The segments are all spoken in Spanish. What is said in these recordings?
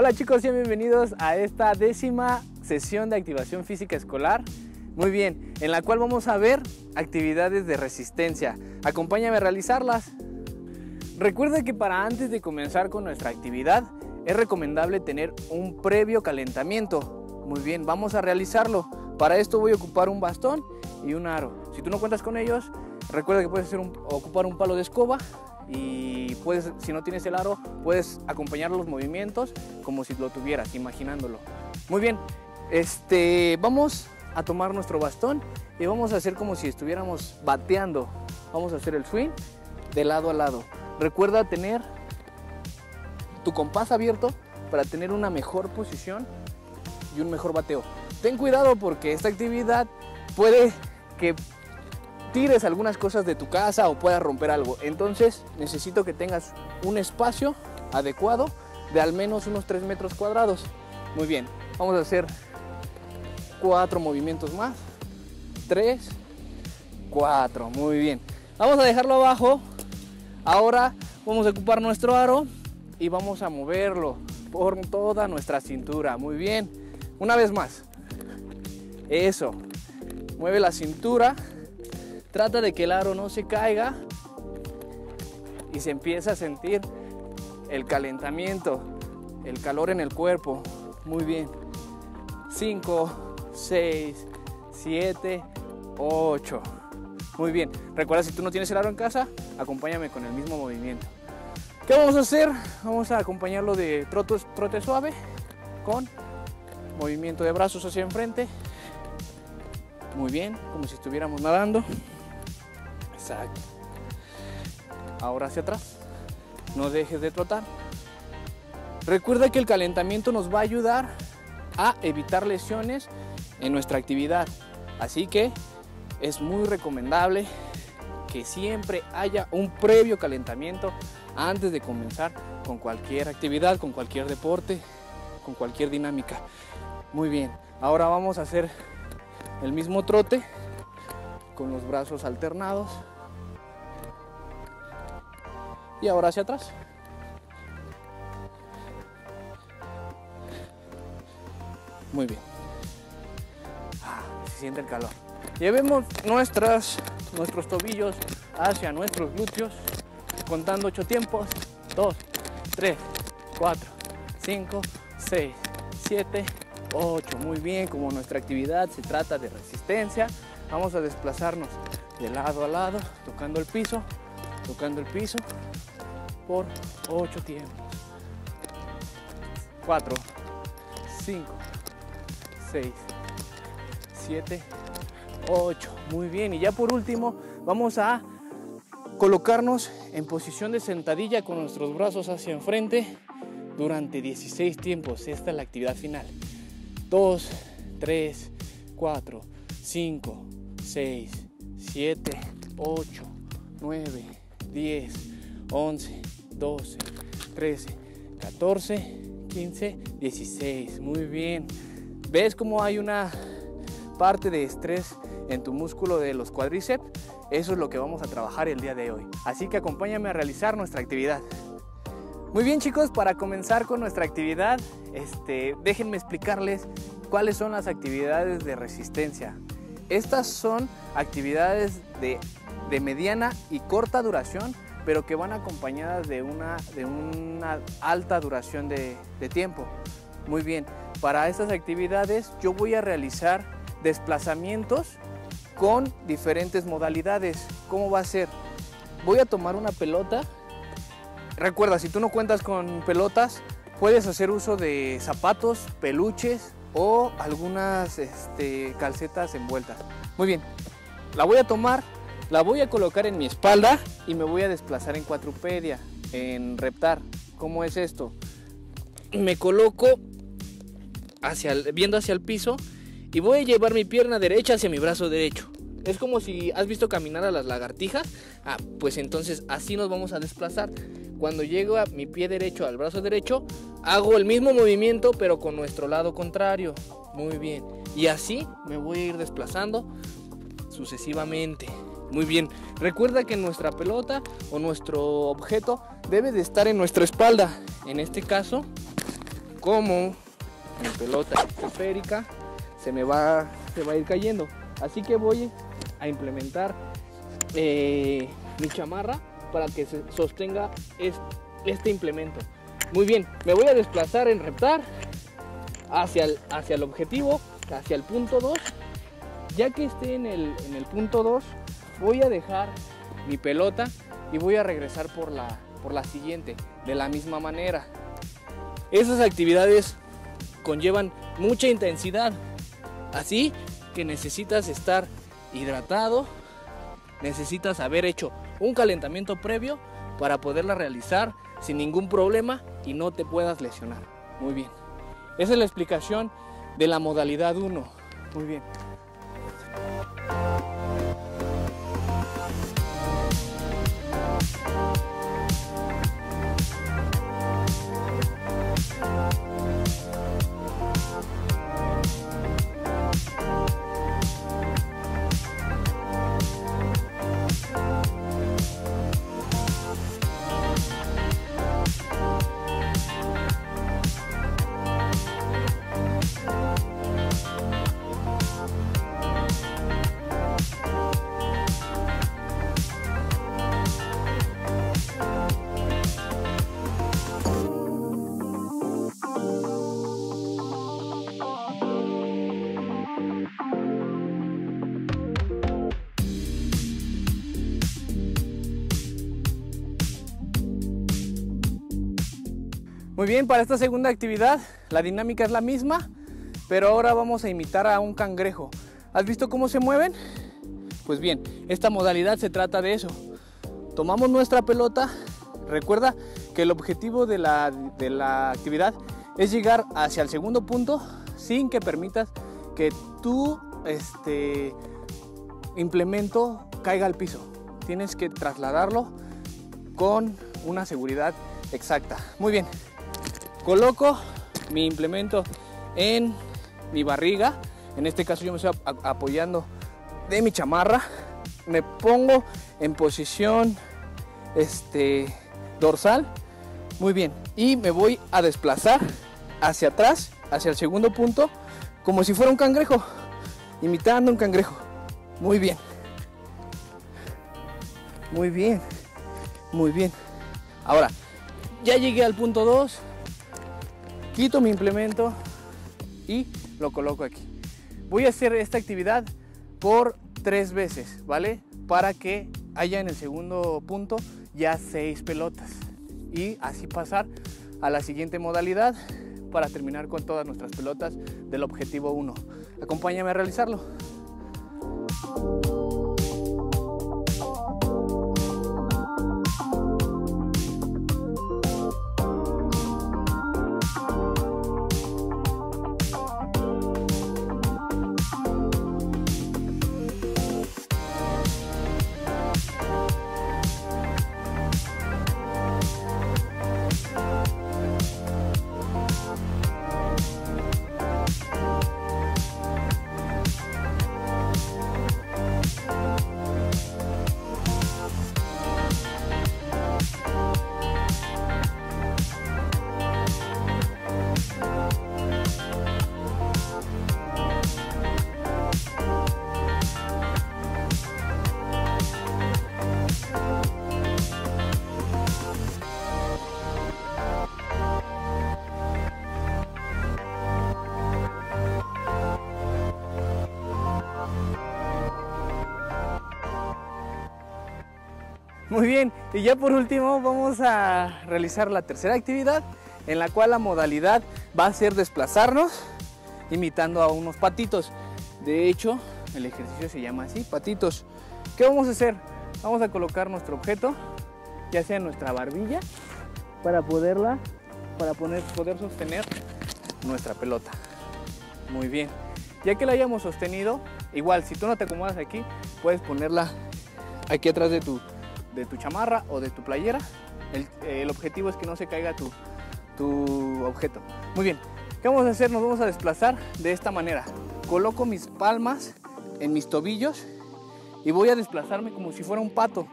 Hola chicos, sean bienvenidos a esta décima sesión de activación física escolar. Muy bien, en la cual vamos a ver actividades de resistencia. Acompáñame a realizarlas. Recuerda que para antes de comenzar con nuestra actividad es recomendable tener un previo calentamiento. Muy bien, vamos a realizarlo. Para esto voy a ocupar un bastón y un aro. Si tú no cuentas con ellos, recuerda que puedes hacer ocupar un palo de escoba y puedes, si no tienes el aro, puedes acompañar los movimientos como si lo tuvieras, imaginándolo. Muy bien, este, vamos a tomar nuestro bastón y vamos a hacer como si estuviéramos bateando. Vamos a hacer el swing de lado a lado. Recuerda tener tu compás abierto para tener una mejor posición y un mejor bateo. Ten cuidado porque esta actividad puede que tires algunas cosas de tu casa o puedas romper algo. Entonces necesito que tengas un espacio adecuado de al menos unos 3 metros cuadrados. Muy bien, vamos a hacer cuatro movimientos más. 3, 4, muy bien. Vamos a dejarlo abajo. Ahora vamos a ocupar nuestro aro y vamos a moverlo por toda nuestra cintura. Muy bien. Una vez más. Eso. Mueve la cintura Trata de que el aro no se caiga y se empieza a sentir el calentamiento, el calor en el cuerpo. Muy bien. 5, 6, 7, 8. Muy bien. Recuerda, si tú no tienes el aro en casa, acompáñame con el mismo movimiento. ¿Qué vamos a hacer? Vamos a acompañarlo de trote, trote suave con movimiento de brazos hacia enfrente. Muy bien, como si estuviéramos nadando. Exacto. Ahora hacia atrás. No dejes de trotar. Recuerda que el calentamiento nos va a ayudar a evitar lesiones en nuestra actividad. Así que es muy recomendable que siempre haya un previo calentamiento antes de comenzar con cualquier actividad, con cualquier deporte, con cualquier dinámica. Muy bien, ahora vamos a hacer el mismo trote con los brazos alternados y ahora hacia atrás. Muy bien. Ah, se siente el calor. Llevemos nuestras, nuestros tobillos hacia nuestros glúteos, contando ocho tiempos. 2, 3, 4, 5, 6, 7, 8. Muy bien, como nuestra actividad se trata de resistencia, vamos a desplazarnos de lado a lado, tocando el piso, tocando el piso, por 8 tiempos. 4, 5, 6, 7, 8. Muy bien. Y ya por último vamos a colocarnos en posición de sentadilla con nuestros brazos hacia enfrente durante 16 tiempos. Esta es la actividad final. 2, 3, 4, 5, 6, 7, 8, 9, 10, 11, 12, 13, 14, 15, 16. Muy bien. ¿Ves cómo hay una parte de estrés en tu músculo de los cuádriceps? Eso es lo que vamos a trabajar el día de hoy. Así que acompáñame a realizar nuestra actividad. Muy bien chicos, para comenzar con nuestra actividad, este, déjenme explicarles cuáles son las actividades de resistencia. Estas son actividades de, de mediana y corta duración pero que van acompañadas de una, de una alta duración de, tiempo. Muy bien, para estas actividades yo voy a realizar desplazamientos con diferentes modalidades. ¿Cómo va a ser? Voy a tomar una pelota. Recuerda, si tú no cuentas con pelotas, puedes hacer uso de zapatos, peluches o algunas este, calcetas envueltas. Muy bien, la voy a tomar la voy a colocar en mi espalda y me voy a desplazar en cuatrupedia, en reptar. ¿Cómo es esto? Me coloco hacia viendo hacia el piso y voy a llevar mi pierna derecha hacia mi brazo derecho. Es como si has visto caminar a las lagartijas. Ah, pues entonces así nos vamos a desplazar. Cuando llego a mi pie derecho al brazo derecho, hago el mismo movimiento pero con nuestro lado contrario. Muy bien. Y así me voy a ir desplazando sucesivamente. Muy bien, recuerda que nuestra pelota o nuestro objeto debe de estar en nuestra espalda. En este caso, como mi pelota esférica se me va, se va a ir cayendo. Así que voy a implementar eh, mi chamarra para que se sostenga este implemento. Muy bien, me voy a desplazar en reptar hacia el, hacia el objetivo, hacia el punto 2. Ya que esté en el, en el punto 2, voy a dejar mi pelota y voy a regresar por la, por la siguiente, de la misma manera. Esas actividades conllevan mucha intensidad, así que necesitas estar hidratado, necesitas haber hecho un calentamiento previo para poderla realizar sin ningún problema y no te puedas lesionar. Muy bien. Esa es la explicación de la modalidad 1. Muy bien. Muy bien, para esta segunda actividad la dinámica es la misma, pero ahora vamos a imitar a un cangrejo. ¿Has visto cómo se mueven? Pues bien, esta modalidad se trata de eso. Tomamos nuestra pelota, recuerda que el objetivo de la, actividad es llegar hacia el segundo punto sin que permitas que tu este, implemento caiga al piso. Tienes que trasladarlo con una seguridad exacta. Muy bien, Coloco mi implemento en mi barriga. En este caso yo me estoy apoyando de mi chamarra. Me pongo en posición este, dorsal. Muy bien. Y me voy a desplazar hacia atrás, hacia el segundo punto, como si fuera un cangrejo. Imitando un cangrejo. Muy bien. Muy bien. Muy bien. Ahora, ya llegué al punto 2 quito mi implemento y lo coloco aquí. Voy a hacer esta actividad por tres veces, ¿vale? Para que haya en el segundo punto ya seis pelotas y así pasar a la siguiente modalidad para terminar con todas nuestras pelotas del objetivo 1. Acompáñame a realizarlo. Muy bien, y ya por último vamos a realizar la tercera actividad en la cual la modalidad va a ser desplazarnos imitando a unos patitos. De hecho, el ejercicio se llama así, patitos. ¿Qué vamos a hacer? Vamos a colocar nuestro objeto, ya sea nuestra barbilla, para poderla, para poner, poder sostener nuestra pelota. Muy bien. Ya que la hayamos sostenido, igual si tú no te acomodas aquí, puedes ponerla aquí atrás de tu de tu chamarra o de tu playera. El, objetivo es que no se caiga tu, tu objeto. Muy bien, ¿qué vamos a hacer? Nos vamos a desplazar de esta manera. Coloco mis palmas en mis tobillos y voy a desplazarme como si fuera un pato.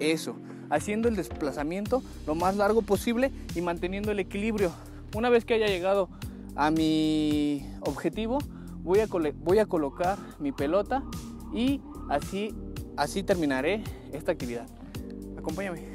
Eso, haciendo el desplazamiento lo más largo posible y manteniendo el equilibrio Una vez que haya llegado a mi objetivo, voy a, voy a colocar mi pelota y así, así terminaré esta actividad. Acompáñame.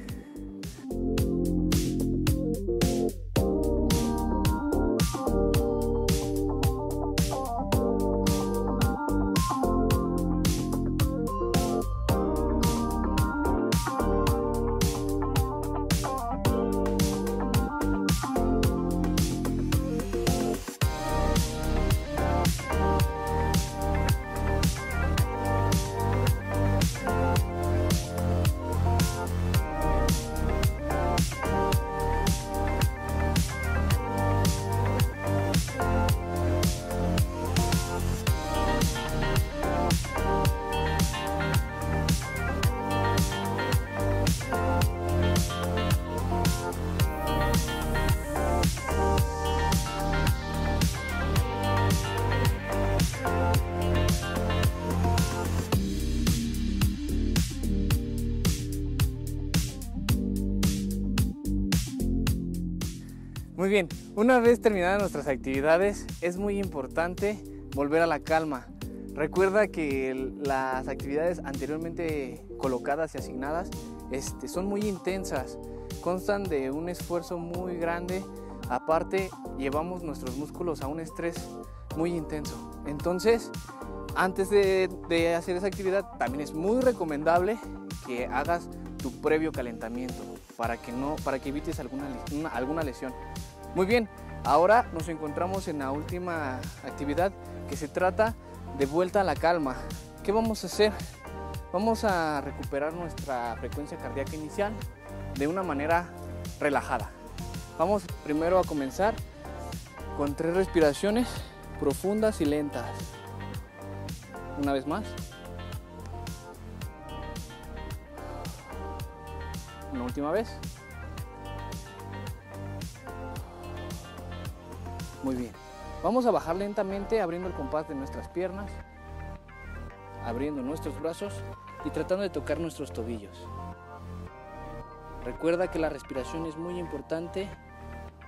Muy bien, una vez terminadas nuestras actividades es muy importante volver a la calma. Recuerda que las actividades anteriormente colocadas y asignadas este, son muy intensas, constan de un esfuerzo muy grande, aparte llevamos nuestros músculos a un estrés muy intenso. Entonces, antes de, hacer esa actividad, también es muy recomendable que hagas tu previo calentamiento para que, no, para que evites alguna, alguna lesión. Muy bien, ahora nos encontramos en la última actividad que se trata de vuelta a la calma. ¿Qué vamos a hacer? Vamos a recuperar nuestra frecuencia cardíaca inicial de una manera relajada. Vamos primero a comenzar con tres respiraciones profundas y lentas. Una vez más. Una última vez. Bien. Vamos a bajar lentamente abriendo el compás de nuestras piernas, abriendo nuestros brazos y tratando de tocar nuestros tobillos. Recuerda que la respiración es muy importante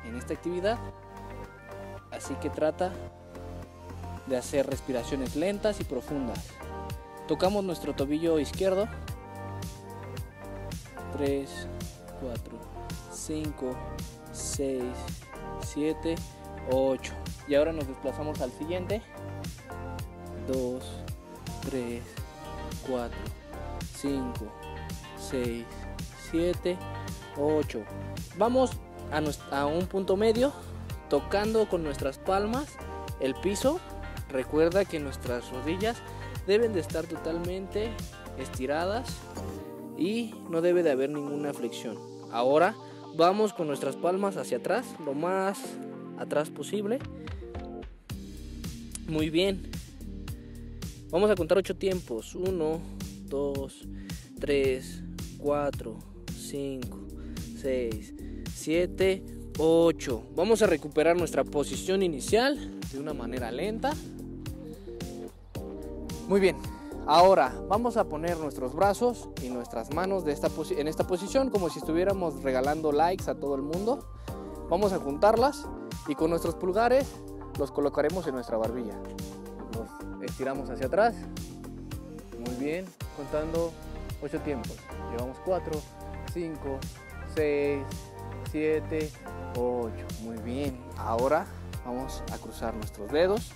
en esta actividad, así que trata de hacer respiraciones lentas y profundas. Tocamos nuestro tobillo izquierdo. 3, 4, 5, 6, 7, 8. Y ahora nos desplazamos al siguiente. 2, 3, 4, 5, 6, 7, 8. Vamos a, a un punto medio tocando con nuestras palmas el piso. Recuerda que nuestras rodillas deben de estar totalmente estiradas y no debe de haber ninguna flexión. Ahora vamos con nuestras palmas hacia atrás, lo más atrás posible. Muy bien. Vamos a contar ocho tiempos. 1, 2, 3, 4, 5, 6, 7, 8. Vamos a recuperar nuestra posición inicial de una manera lenta. Muy bien. Ahora vamos a poner nuestros brazos y nuestras manos de esta en esta posición como si estuviéramos regalando likes a todo el mundo. Vamos a juntarlas y con nuestros pulgares los colocaremos en nuestra barbilla. Los estiramos hacia atrás. Muy bien, contando 8 tiempos. Llevamos 4, 5, 6, 7, 8. Muy bien. Ahora vamos a cruzar nuestros dedos.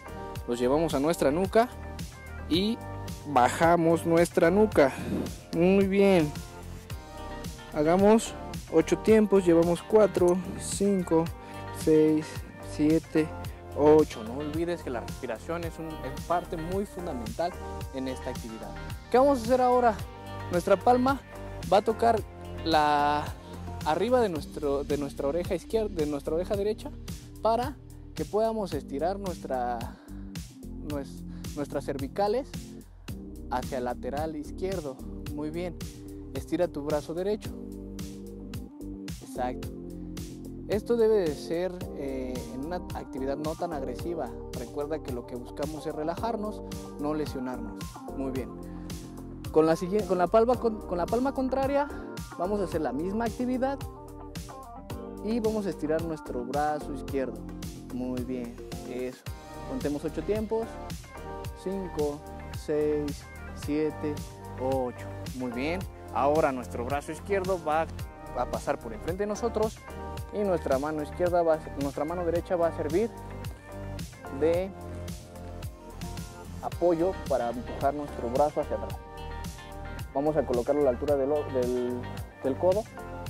Los llevamos a nuestra nuca y bajamos nuestra nuca. Muy bien. Hagamos 8 tiempos. Llevamos 4, 5, 6, 7, 8. No olvides que la respiración es, un, parte muy fundamental en esta actividad. ¿Qué vamos a hacer ahora? Nuestra palma va a tocar la arriba de, nuestro, de nuestra oreja izquierda, de nuestra oreja derecha, para que podamos estirar nuestra, nuestras cervicales hacia el lateral izquierdo. Muy bien. Estira tu brazo derecho. Exacto. Esto debe de ser eh, en una actividad no tan agresiva. Recuerda que lo que buscamos es relajarnos, no lesionarnos. Muy bien. Con la, con la, palma, con, la palma contraria vamos a hacer la misma actividad Y vamos a estirar nuestro brazo izquierdo. Muy bien, eso. Contemos 8 tiempos. 5, 6, 7, 8. Muy bien. Ahora nuestro brazo izquierdo va a pasar por enfrente de nosotros y nuestra mano izquierda va, nuestra mano derecha va a servir de apoyo para empujar nuestro brazo hacia atrás. Vamos a colocarlo a la altura del, del, codo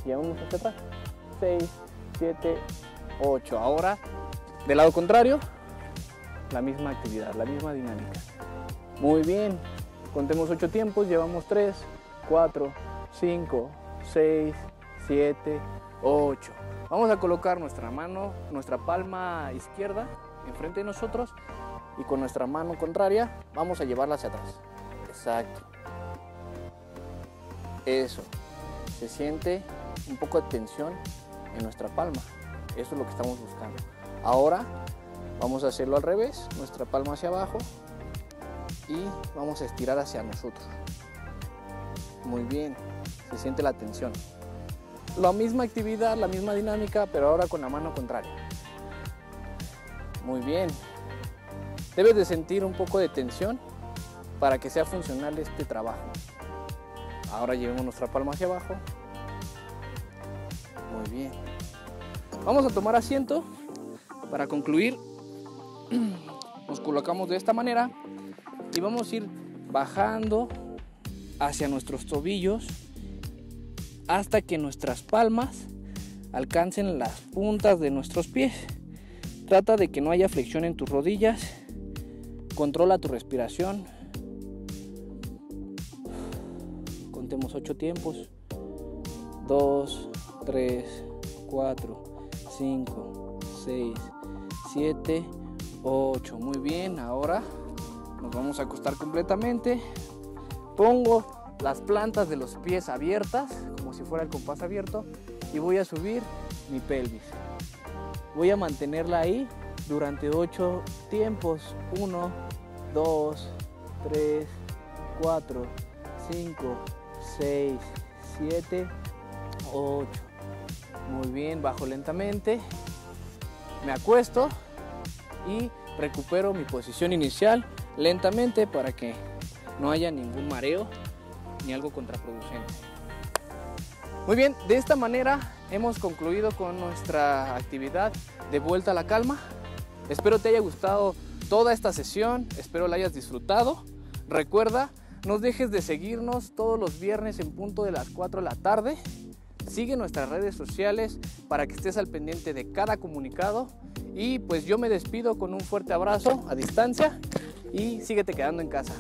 y aún hacia atrás. 6, 7, 8. Ahora, del lado contrario, la misma actividad, la misma dinámica. Muy bien, contemos 8 tiempos, llevamos 3, 4, 5, 6, 7, 8. Vamos a colocar nuestra mano, nuestra palma izquierda enfrente de nosotros y con nuestra mano contraria vamos a llevarla hacia atrás. Exacto. Eso. Se siente un poco de tensión en nuestra palma. Eso es lo que estamos buscando. Ahora vamos a hacerlo al revés, nuestra palma hacia abajo y vamos a estirar hacia nosotros. Muy bien, se siente la tensión. La misma actividad, la misma dinámica, pero ahora con la mano contraria. Muy bien. Debes de sentir un poco de tensión para que sea funcional este trabajo. Ahora llevemos nuestra palma hacia abajo. Muy bien. Vamos a tomar asiento. Para concluir, nos colocamos de esta manera y vamos a ir bajando hacia nuestros tobillos hasta que nuestras palmas alcancen las puntas de nuestros pies. Trata de que no haya flexión en tus rodillas. Controla tu respiración. Contemos 8 tiempos. 2, 3, 4, 5, 6, 7, 8. Muy bien, ahora nos vamos a acostar completamente. Pongo las plantas de los pies abiertas, si fuera el compás abierto, y voy a subir mi pelvis. Voy a mantenerla ahí durante 8 tiempos. 1, 2, 3, 4, 5, 6, 7, 8. Muy bien, bajo lentamente. Me acuesto y recupero mi posición inicial lentamente para que no haya ningún mareo ni algo contraproducente. Muy bien, de esta manera hemos concluido con nuestra actividad de vuelta a la calma. Espero te haya gustado toda esta sesión, espero la hayas disfrutado. Recuerda, no dejes de seguirnos todos los viernes en punto de las 4 de la tarde. Sigue nuestras redes sociales para que estés al pendiente de cada comunicado. Y pues yo me despido con un fuerte abrazo a distancia y síguete quedando en casa.